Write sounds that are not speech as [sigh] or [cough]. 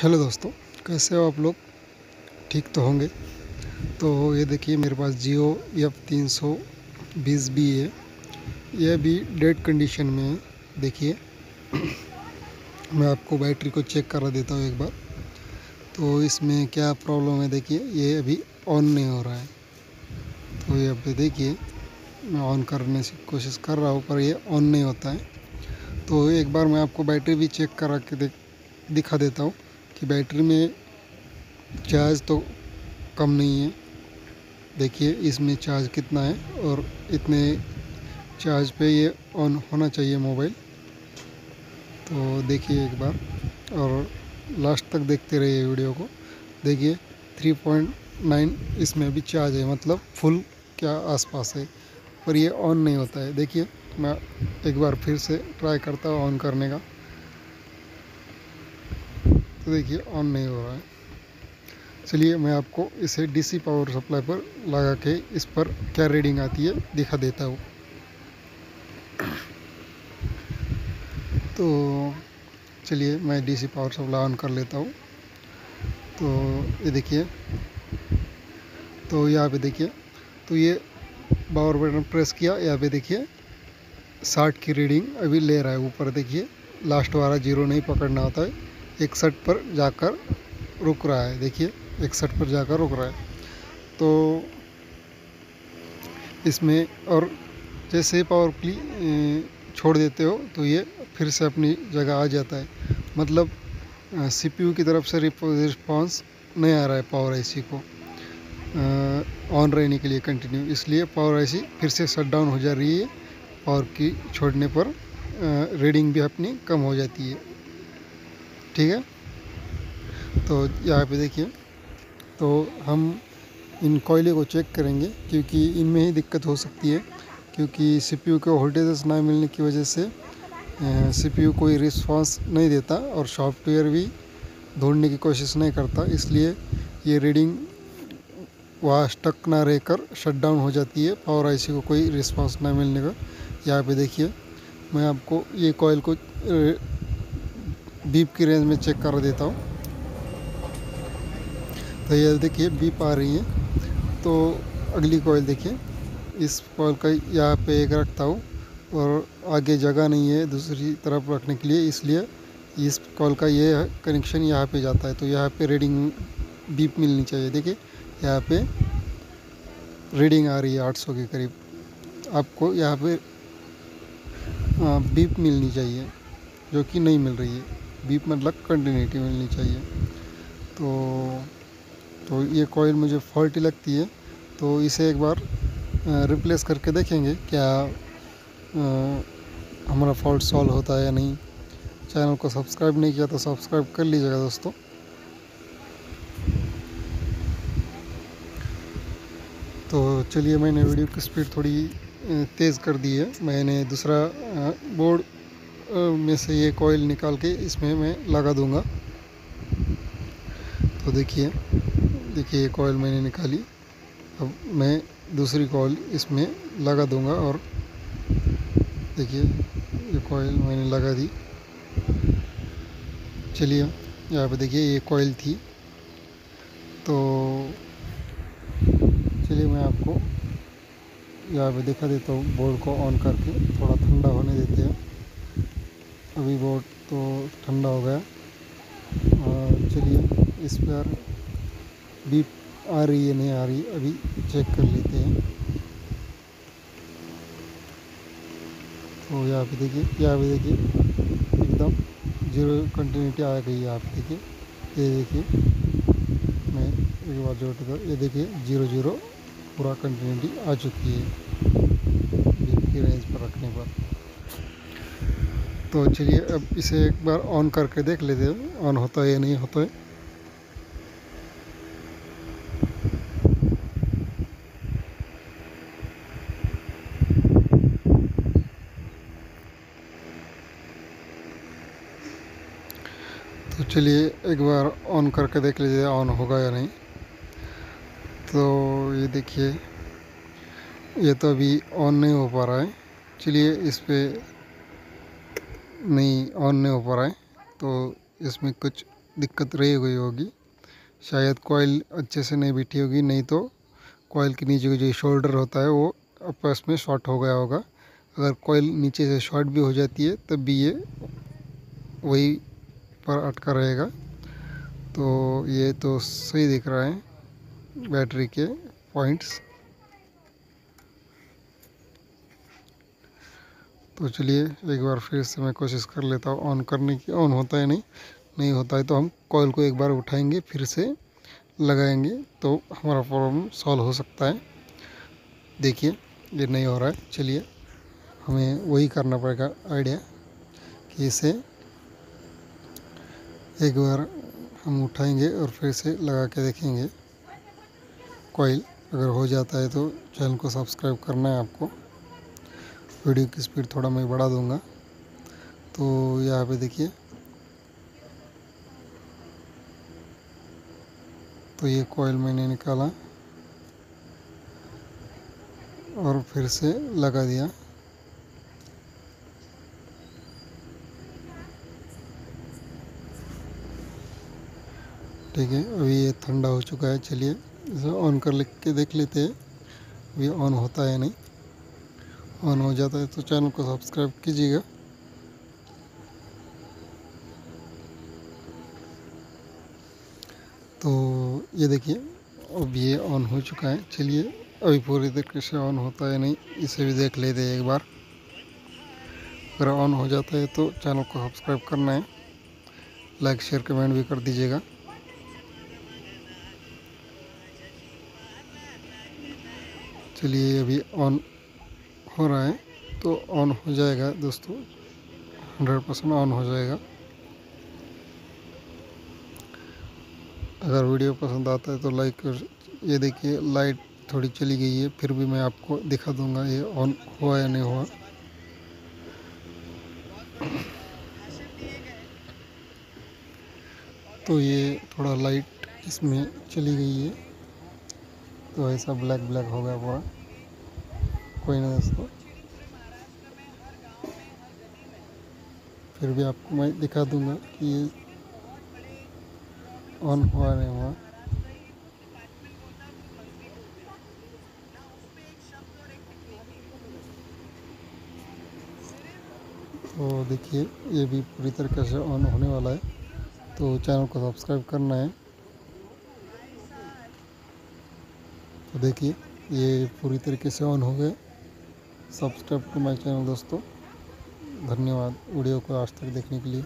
Hello दोस्तों, कैसे हो आप लोग? ठीक तो होंगे। तो ये देखिए, मेरे पास जियो एफ़ तीन सौ बीस बी है। यह भी डेड कंडीशन में है, देखिए। [clears throat] मैं आपको बैटरी को चेक करा देता हूँ एक बार। तो इसमें क्या प्रॉब्लम है, देखिए, ये अभी ऑन नहीं हो रहा है। तो ये अभी देखिए, मैं ऑन करने की कोशिश कर रहा हूँ, पर ये ऑन नहीं होता है। तो एक बार मैं आपको बैटरी भी चेक करा के दिखा देता हूँ। कि बैटरी में चार्ज तो कम नहीं है। देखिए, इसमें चार्ज कितना है और इतने चार्ज पे ये ऑन होना चाहिए मोबाइल। तो देखिए एक बार और लास्ट तक देखते रहिए वीडियो को। देखिए 3.9 इसमें अभी चार्ज है मतलब फुल क्या आसपास है, पर ये ऑन नहीं होता है। देखिए, मैं एक बार फिर से ट्राई करता हूँ ऑन करने का। तो देखिए ऑन नहीं हो रहा है। चलिए, मैं आपको इसे डीसी पावर सप्लाई पर लगा के इस पर क्या रीडिंग आती है, दिखा देता हूँ। तो चलिए, मैं डीसी पावर सप्लाई ऑन कर लेता हूँ। तो ये देखिए तो यहाँ पे देखिए तो ये पावर बटन प्रेस किया, यहाँ पे देखिए, साठ की रीडिंग अभी ले रहा है। ऊपर देखिए लास्ट वाला ज़ीरो नहीं पकड़ना होता है। इकसठ पर जाकर रुक रहा है। देखिए, इकसठ पर जाकर रुक रहा है। तो इसमें और जैसे पावर प्ली छोड़ देते हो तो ये फिर से अपनी जगह आ जाता है। मतलब सीपीयू की तरफ़ से रिस्पॉन्स नहीं आ रहा है पावर आईसी को। ऑन रहने के लिए कंटिन्यू इसलिए पावर आईसी फिर से शट डाउन हो जा रही है। पावर की छोड़ने पर रीडिंग भी अपनी कम हो जाती है। ठीक है? तो यहाँ पे देखिए तो हम इन कोयले को चेक करेंगे क्योंकि इनमें ही दिक्कत हो सकती है, क्योंकि सीपीयू के वोल्टेजेस ना मिलने की वजह से सीपीयू कोई रिस्पांस नहीं देता और सॉफ्टवेयर भी ढूँढने की कोशिश नहीं करता, इसलिए ये रीडिंग वहाँ स्टक ना रहकर शट डाउन हो जाती है पावर आईसी को कोई रिस्पांस ना मिलने का। यहाँ पे देखिए, मैं आपको ये कॉयल को बीप की रेंज में चेक कर देता हूँ। तो ये देखिए, बीप आ रही है। तो अगली कॉयल देखिए। इस कॉयल का यहाँ पे एक रखता हूँ और आगे जगह नहीं है दूसरी तरफ़ रखने के लिए, इसलिए इस कॉल का ये कनेक्शन यहाँ पे जाता है। तो यहाँ पे रीडिंग बीप मिलनी चाहिए। देखिए, यहाँ पे रीडिंग आ रही है 800 के करीब। आपको यहाँ पे बीप मिलनी चाहिए, जो कि नहीं मिल रही है। बीप मतलब कंटिन्यूटी मिलनी चाहिए। तो तो ये कॉइल मुझे फॉल्टी लगती है। तो इसे एक बार रिप्लेस करके देखेंगे क्या हमारा फॉल्ट सॉल्व होता है या नहीं। चैनल को सब्सक्राइब नहीं किया तो सब्सक्राइब कर लीजिएगा दोस्तों। तो चलिए मैंने वीडियो की स्पीड थोड़ी तेज़ कर दी है। मैंने दूसरा बोर्ड में से ये कॉयल निकाल के इसमें मैं लगा दूँगा। तो देखिए देखिए ये कॉयल मैंने निकाली। अब मैं दूसरी कॉयल इसमें लगा दूँगा और देखिए, ये कॉयल मैंने लगा दी। चलिए, यहाँ पे देखिए ये कॉयल थी। तो चलिए मैं आपको यहाँ पे दिखा देता हूँ बोर्ड को ऑन करके, थोड़ा ठंडा होने देते हैं। अभी बहुत तो ठंडा हो गया। और चलिए, इस पर बीप आ रही है, नहीं आ रही, अभी चेक कर लेते हैं। तो यहाँ पे देखिए, यहाँ पे देखिए, एकदम ज़ीरो कंटिन्यूटी आ गई यहाँ पे, देखिए। ये देखिए, मैं एक बार जोड़ ये देखिए ज़ीरो ज़ीरो पूरा कंटिन्यूटी आ चुकी है। बीप की रेंज पर रखने पर। तो चलिए, अब इसे एक बार ऑन करके देख लेते हैं ऑन होता है या नहीं होता है। तो चलिए, एक बार ऑन करके देख लीजिए ऑन होगा या नहीं। तो ये देखिए, ये तो अभी ऑन नहीं हो पा रहा है। चलिए, इस पर नहीं ऑन नहीं हो पा रहा है तो इसमें कुछ दिक्कत रही गई होगी। शायद कोयल अच्छे से नहीं बिठी होगी, नहीं तो कोयल के नीचे जो शोल्डर होता है, वो आपस में शॉर्ट हो गया होगा। अगर कोयल नीचे से शॉर्ट भी हो जाती है, तब भी ये वही पर अटका रहेगा। तो ये तो सही दिख रहा है, बैटरी के पॉइंट्स तो चलिए, एक बार फिर से मैं कोशिश कर लेता हूँ ऑन करने की। ऑन होता है नहीं नहीं होता है तो हम कॉयल को एक बार उठाएँगे, फिर से लगाएँगे तो हमारा प्रॉब्लम सॉल्व हो सकता है। देखिए, ये नहीं हो रहा है। चलिए, हमें वही करना पड़ेगा आइडिया कि इसे एक बार हम उठाएँगे और फिर से लगा के देखेंगे। कोयल अगर हो जाता है तो चैनल को सब्सक्राइब करना है आपको। वीडियो की स्पीड थोड़ा मैं बढ़ा दूँगा। तो यहाँ पे देखिए। तो ये कोयल मैंने निकाला। और फिर से लगा दिया। ठीक है, अभी ये ठंडा हो चुका है, चलिए इसे ऑन कर लिख के देख लेते हैं। अभी ऑन होता है नहीं। ऑन हो जाता है तो चैनल को सब्सक्राइब कीजिएगा। तो ये देखिए, अब ये ऑन हो चुका है। चलिए, अभी पूरी तरीके से ऑन होता है नहीं, इसे भी देख लेते हैं एक बार। अगर ऑन हो जाता है तो चैनल को सब्सक्राइब करना है। लाइक, शेयर, कमेंट भी कर दीजिएगा। चलिए, अभी ऑन हो रहा है तो ऑन हो जाएगा दोस्तों हंड्रेड परसेंट ऑन हो जाएगा। अगर वीडियो पसंद आता है तो लाइक ये देखिए लाइट थोड़ी चली गई है, फिर भी मैं आपको दिखा दूँगा ये ऑन हुआ या नहीं हुआ। तो ये थोड़ा लाइट इसमें चली गई है तो ऐसा ब्लैक ब्लैक हो गया पूरा। कोई ना दोस्तों। फिर भी आपको मैं दिखा दूँगा कि ये ऑन हुआ नहीं हुआ। तो देखिए, ये भी पूरी तरीके से ऑन होने वाला है। तो चैनल को सब्सक्राइब करना है। तो देखिए, ये पूरी तरीके से ऑन हो गए। सब्सक्राइब टू माय चैनल दोस्तों। धन्यवाद वीडियो को आज तक देखने के लिए।